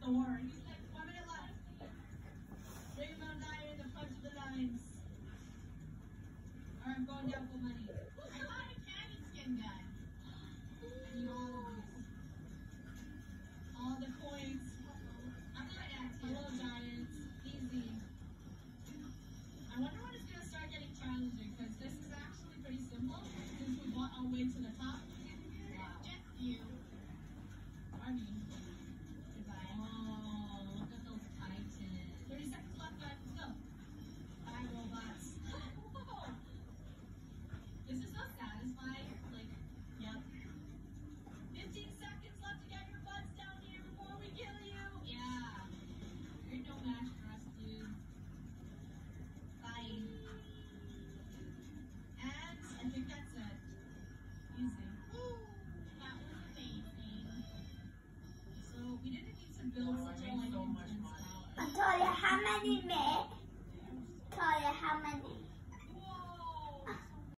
Thor. He's like, one minute left. Rainbow Nine in the front of the lines. Alright, I'm going down for money. I got a candy skin gun. I need all of these. All the coins. I'm gonna act Hello, Giants. Easy. I wonder when it's gonna start getting challenging because this is actually pretty simple since we got our way to the top. I told you how many minutes?